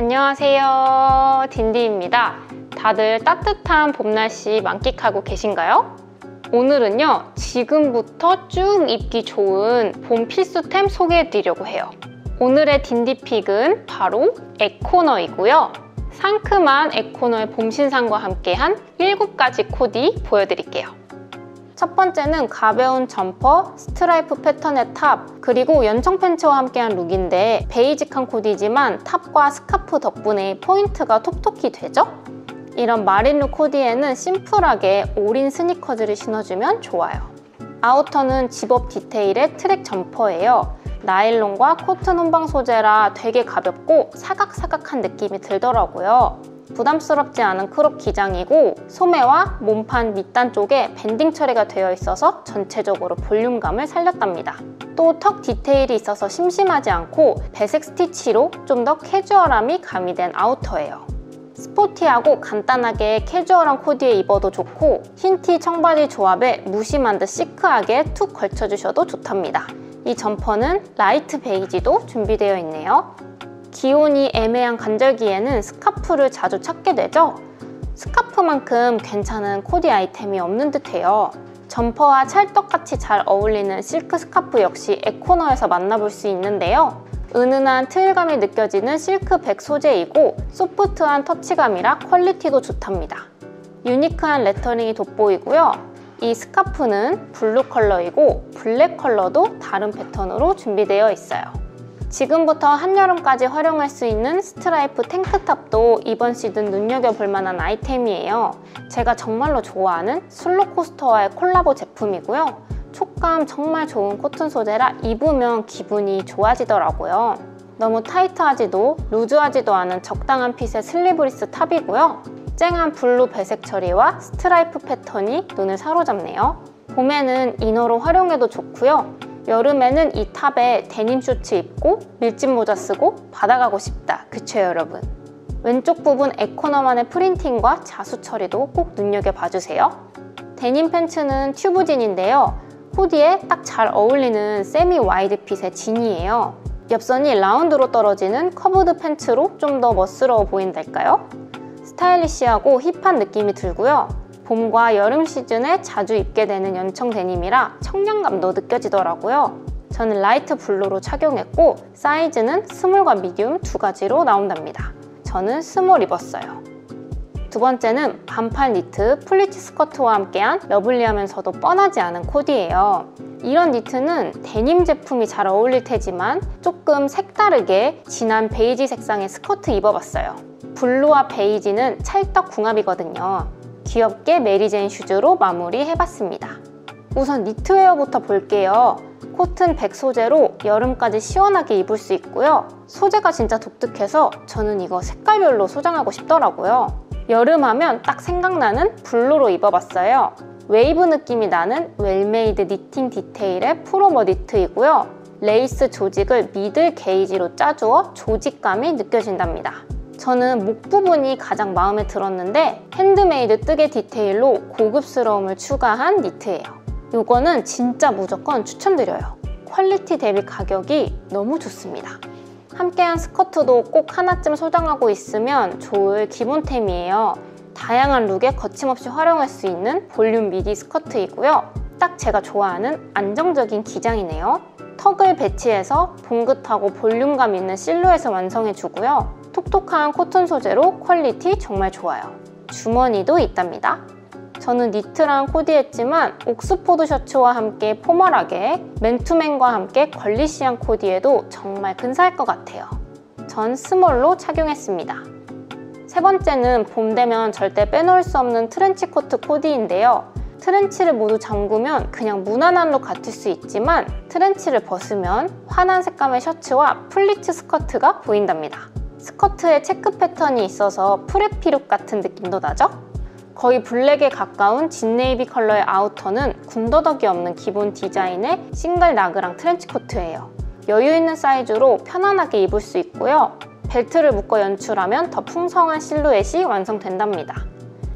안녕하세요. 딘디입니다. 다들 따뜻한 봄 날씨 만끽하고 계신가요? 오늘은요 지금부터 쭉 입기 좋은 봄 필수템 소개해 드리려고 해요. 오늘의 딘디 pick은 바로 앳코너이고요. 상큼한 앳코너의 봄 신상과 함께한 7가지 코디 보여드릴게요 첫 번째는 가벼운 점퍼, 스트라이프 패턴의 탑, 그리고 연청 팬츠와 함께한 룩인데 베이직한 코디지만 탑과 스카프 덕분에 포인트가 톡톡히 되죠? 이런 마린룩 코디에는 심플하게 올인 스니커즈를 신어주면 좋아요. 아우터는 집업 디테일의 트랙 점퍼예요. 나일론과 코튼 혼방 소재라 되게 가볍고 사각사각한 느낌이 들더라고요. 부담스럽지 않은 crop 기장이고 소매와 몸판 밑단 쪽에 밴딩 처리가 되어 있어서 전체적으로 볼륨감을 살렸답니다. 또 tuck 디테일이 있어서 심심하지 않고 배색 스티치로 좀 더 캐주얼함이 가미된 아우터예요. 스포티하고 간단하게 캐주얼한 코디에 입어도 좋고 흰 티 청바지 조합에 무심한 듯 시크하게 툭 걸쳐주셔도 좋답니다. 이 점퍼는 light 베이지도 준비되어 있네요. 기온이 애매한 간절기에는 스카프를 자주 찾게 되죠? 스카프만큼 괜찮은 코디 아이템이 없는 듯해요. 점퍼와 찰떡같이 잘 어울리는 실크 스카프 역시 앳코너에서 만나볼 수 있는데요. 은은한 twill감이 느껴지는 실크 백 소재이고 소프트한 터치감이라 quality도 좋답니다. unique한 lettering이 돋보이고요. 이 스카프는 블루 컬러이고 블랙 컬러도 다른 패턴으로 준비되어 있어요. 지금부터 한여름까지 활용할 수 있는 스트라이프 탱크탑도 이번 시즌 눈여겨볼 만한 아이템이에요. 제가 정말로 좋아하는 슬로코스터와의 콜라보 제품이고요. 촉감 정말 좋은 코튼 소재라 입으면 기분이 좋아지더라고요. 너무 타이트하지도 loose하지도 않은 적당한 핏의 슬리브리스 탑이고요. 쨍한 블루 배색 처리와 스트라이프 패턴이 눈을 사로잡네요. 봄에는 inner로 활용해도 좋고요. 여름에는 이 탑에 데님 쇼츠 입고 밀짚 모자 쓰고 바다 가고 싶다. 그쵸 여러분? 왼쪽 부분 앳코너만의 printing과 자수 처리도 꼭 눈여겨봐주세요. 데님 팬츠는 튜브진인데요. 코디에 딱 잘 어울리는 semi wide fit의 진이에요. 옆선이 라운드로 떨어지는 curved 팬츠로 좀 더 멋스러워 보인달까요? stylish하고 hip한 느낌이 들고요. 봄과 여름 시즌에 자주 입게 되는 연청 데님이라 청량감도 느껴지더라고요. 저는 light blue로 착용했고 사이즈는 small과 medium 두 가지로 나온답니다. 저는 small 입었어요. 두 번째는 반팔 니트 플리츠 스커트와 함께한 lovely하면서도 뻔하지 않은 코디예요. 이런 니트는 데님 제품이 잘 어울릴 테지만 조금 색다르게 진한 베이지 색상의 스커트 입어봤어요. 블루와 베이지는 찰떡 궁합이거든요. 귀엽게 메리제인 슈즈로 마무리해봤습니다. 우선 니트웨어부터 볼게요. 코튼 백 소재로 여름까지 시원하게 입을 수 있고요. 소재가 진짜 독특해서 저는 이거 색깔별로 소장하고 싶더라고요. 여름하면 딱 생각나는 블루로 입어봤어요. 웨이브 느낌이 나는 well-made knitting 디테일의 풀오버 니트이고요. 레이스 조직을 미들 게이지로 짜주어 조직감이 느껴진답니다. 저는 목 부분이 가장 마음에 들었는데 핸드메이드 뜨개 디테일로 고급스러움을 추가한 니트예요. 이거는 진짜 무조건 추천드려요. quality 대비 가격이 너무 좋습니다. 함께한 스커트도 꼭 하나쯤 소장하고 있으면 좋을 기본템이에요. 다양한 룩에 거침없이 활용할 수 있는 볼륨 미디 스커트이고요. 딱 제가 좋아하는 안정적인 기장이네요. tuck을 배치해서 봉긋하고 볼륨감 있는 실루엣을 완성해주고요. 톡톡한 코튼 소재로 quality 정말 좋아요. 주머니도 있답니다. 저는 니트랑 코디했지만 옥스포드 셔츠와 함께 formal하게 맨투맨과 함께 girlish한 코디에도 정말 근사할 것 같아요. 전 small로 착용했습니다. 세 번째는 봄 되면 절대 빼놓을 수 없는 트렌치 코트 코디인데요. 트렌치를 모두 잠그면 그냥 무난한 룩 같을 수 있지만 트렌치를 벗으면 환한 색감의 셔츠와 플리츠 스커트가 보인답니다. 스커트에 체크 패턴이 있어서 preppy look 같은 느낌도 나죠? 거의 블랙에 가까운 진네이비 컬러의 아우터는 군더더기 없는 기본 디자인의 싱글 나그랑 트렌치 코트예요. 여유 있는 사이즈로 편안하게 입을 수 있고요. 벨트를 묶어 연출하면 더 풍성한 실루엣이 완성된답니다.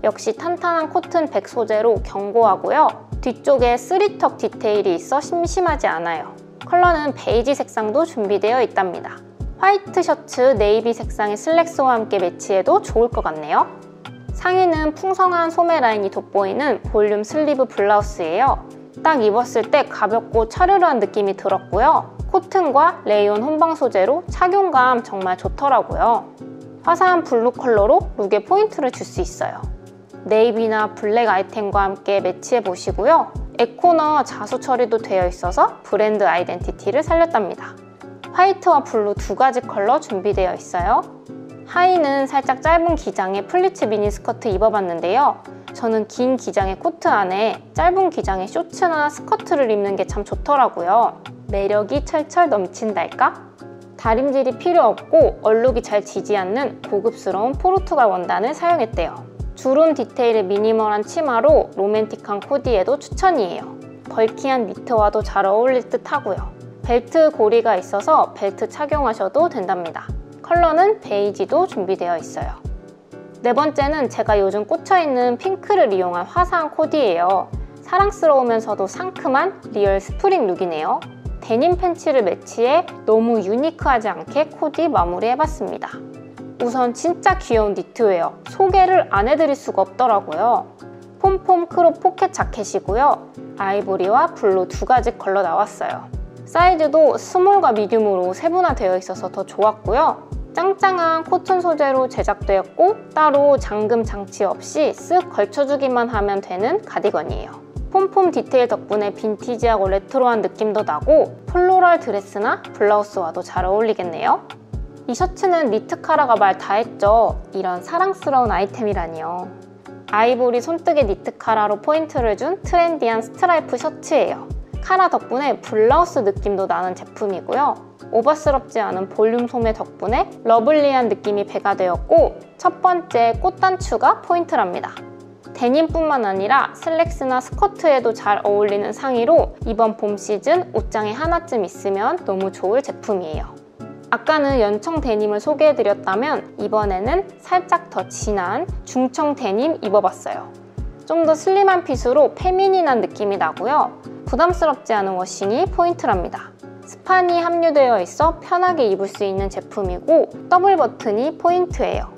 역시 탄탄한 코튼 백 소재로 견고하고요. 뒤쪽에 three tuck 디테일이 있어 심심하지 않아요. 컬러는 베이지 색상도 준비되어 있답니다. 화이트 셔츠 네이비 색상의 슬랙스와 함께 매치해도 좋을 것 같네요. 상의는 풍성한 소매 라인이 돋보이는 볼륨 sleeve 블라우스예요. 딱 입었을 때 가볍고 차르르한 느낌이 들었고요. 코튼과 레이온 혼방 소재로 착용감 정말 좋더라고요. 화사한 블루 컬러로 룩에 포인트를 줄 수 있어요. 네이비나 블랙 아이템과 함께 매치해 보시고요. 앳코너 자수 처리도 되어 있어서 브랜드 identity를 살렸답니다. 화이트와 블루 두 가지 컬러 준비되어 있어요. 하의는 살짝 짧은 기장의 플리츠 미니 스커트 입어봤는데요. 저는 긴 기장의 코트 안에 짧은 기장의 쇼츠나 스커트를 입는 게 참 좋더라고요. 매력이 철철 넘친달까? 다림질이 필요 없고 얼룩이 잘 지지 않는 고급스러운 포르투갈 원단을 사용했대요. 주름 디테일의 미니멀한 치마로 로맨틱한 코디에도 추천이에요. bulky한 니트와도 잘 어울릴 듯 하고요. 벨트 고리가 있어서 벨트 착용하셔도 된답니다. 컬러는 베이지도 준비되어 있어요. 네 번째는 제가 요즘 꽂혀있는 핑크를 이용한 화사한 코디예요. 사랑스러우면서도 상큼한 real spring look이네요. 데님 팬츠를 매치해 너무 unique하지 않게 코디 마무리해봤습니다. 우선 진짜 귀여운 니트웨어 소개를 안 해드릴 수가 없더라고요. pompom crop pocket 자켓이고요. 아이보리와 블루 두 가지 컬러 나왔어요. 사이즈도 small과 medium으로 세분화되어 있어서 더 좋았고요. 짱짱한 코튼 소재로 제작되었고 따로 잠금 장치 없이 쓱 걸쳐주기만 하면 되는 가디건이에요. 폼폼 디테일 덕분에 빈티지하고 레트로한 느낌도 나고 floral 드레스나 블라우스와도 잘 어울리겠네요. 이 셔츠는 니트 카라가 말 다 했죠. 이런 사랑스러운 아이템이라니요. 아이보리 손뜨개 니트 카라로 포인트를 준 trendy한 스트라이프 셔츠예요. 카라 덕분에 블라우스 느낌도 나는 제품이고요. 오버스럽지 않은 볼륨 소매 덕분에 lovely한 느낌이 배가 되었고 첫 번째 꽃단추가 포인트랍니다. 데님뿐만 아니라 슬랙스나 스커트에도 잘 어울리는 상의로 이번 봄 시즌 옷장에 하나쯤 있으면 너무 좋을 제품이에요. 아까는 연청 데님을 소개해드렸다면 이번에는 살짝 더 진한 중청 데님 입어봤어요. 좀 더 슬림한 fit으로 feminine한 느낌이 나고요. 부담스럽지 않은 washing이 포인트랍니다. 스판이 함유되어 있어 편하게 입을 수 있는 제품이고 더블 버튼이 포인트예요.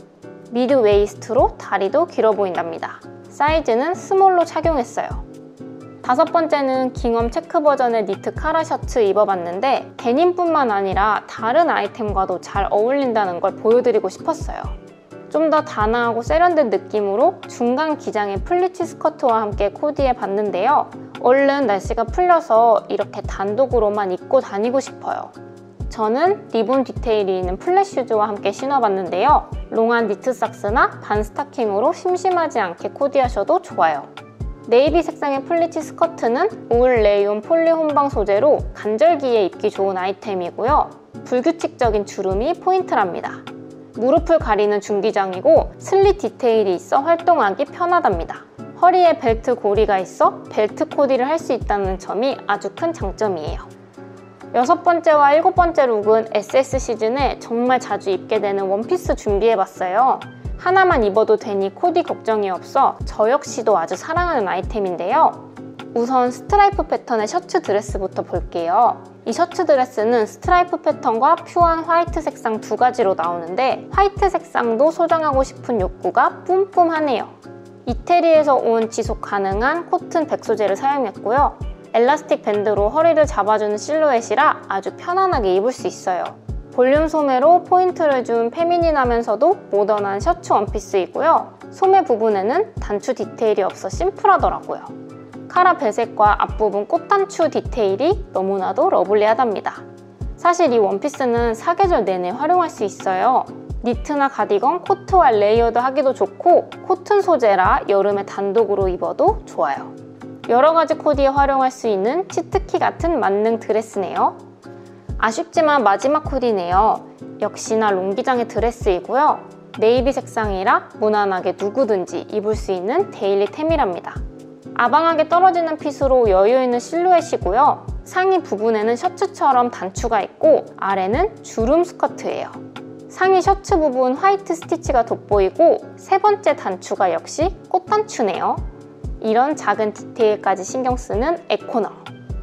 mid waist로 다리도 길어 보인답니다. 사이즈는 small로 착용했어요. 다섯 번째는 깅엄 체크 버전의 니트 카라 셔츠 입어봤는데 데님뿐만 아니라 다른 아이템과도 잘 어울린다는 걸 보여드리고 싶었어요. 좀 더 단아하고 세련된 느낌으로 중간 기장의 플리츠 스커트와 함께 코디해 봤는데요. 얼른 날씨가 풀려서 이렇게 단독으로만 입고 다니고 싶어요. 저는 리본 디테일이 있는 flat shoes와 함께 신어봤는데요. long한 니트 socks나 반 스타킹으로 심심하지 않게 코디하셔도 좋아요. 네이비 색상의 플리츠 스커트는 울 레이온 폴리 혼방 소재로 간절기에 입기 좋은 아이템이고요. 불규칙적인 주름이 포인트랍니다. 무릎을 가리는 중기장이고 슬릿 디테일이 있어 활동하기 편하답니다. 허리에 벨트 고리가 있어 벨트 코디를 할 수 있다는 점이 아주 큰 장점이에요. 여섯 번째와 일곱 번째 look은 SS 시즌에 정말 자주 입게 되는 원피스 준비해봤어요. 하나만 입어도 되니 코디 걱정이 없어 저 역시도 아주 사랑하는 아이템인데요. 우선 스트라이프 패턴의 셔츠 드레스부터 볼게요. 이 셔츠 드레스는 스트라이프 패턴과 pure한 화이트 색상 두 가지로 나오는데 화이트 색상도 소장하고 싶은 욕구가 뿜뿜하네요. 이태리에서 온 지속 가능한 코튼 백 소재를 사용했고요. elastic 밴드로 허리를 잡아주는 실루엣이라 아주 편안하게 입을 수 있어요. 볼륨 소매로 포인트를 준 feminine하면서도 모던한 셔츠 원피스이고요. 소매 부분에는 단추 디테일이 없어 심플하더라고요. 카라 배색과 앞부분 꽃단추 디테일이 너무나도 lovely하답니다. 사실 이 원피스는 사계절 내내 활용할 수 있어요. 니트나 가디건, 코트와 layered 하기도 좋고 코튼 소재라 여름에 단독으로 입어도 좋아요. 여러 가지 코디에 활용할 수 있는 치트키 같은 만능 드레스네요. 아쉽지만 마지막 코디네요. 역시나 롱기장의 드레스이고요. 네이비 색상이라 무난하게 누구든지 입을 수 있는 daily템이랍니다. 아방하게 떨어지는 fit으로 여유있는 실루엣이고요. 상의 부분에는 셔츠처럼 단추가 있고 아래는 주름 스커트예요. 상의 셔츠 부분 화이트 스티치가 돋보이고 세 번째 단추가 역시 꽃단추네요. 이런 작은 디테일까지 신경 쓰는 앳코너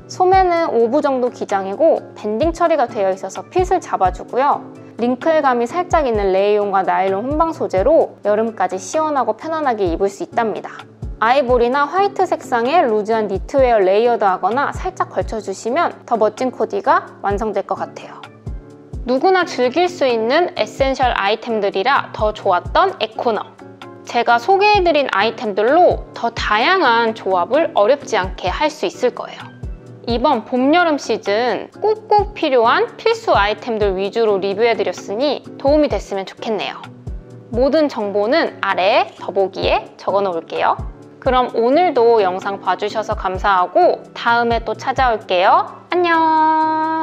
소매는 5부 정도 기장이고 banding 처리가 되어 있어서 fit을 잡아주고요 wrinkle감이 살짝 있는 레이온과 나일론 혼방 소재로 여름까지 시원하고 편안하게 입을 수 있답니다. 아이보리나 화이트 색상의 loose한 니트웨어 layered 하거나 살짝 걸쳐주시면 더 멋진 코디가 완성될 것 같아요. 누구나 즐길 수 있는 essential 아이템들이라 더 좋았던 앳코너. 제가 소개해드린 아이템들로 더 다양한 조합을 어렵지 않게 할 수 있을 거예요. 이번 봄, 여름 시즌 꼭꼭 필요한 필수 아이템들 위주로 리뷰해드렸으니 도움이 됐으면 좋겠네요. 모든 정보는 아래 더보기에 적어 놓을게요. 그럼 오늘도 영상 봐주셔서 감사하고 다음에 또 찾아올게요. 안녕!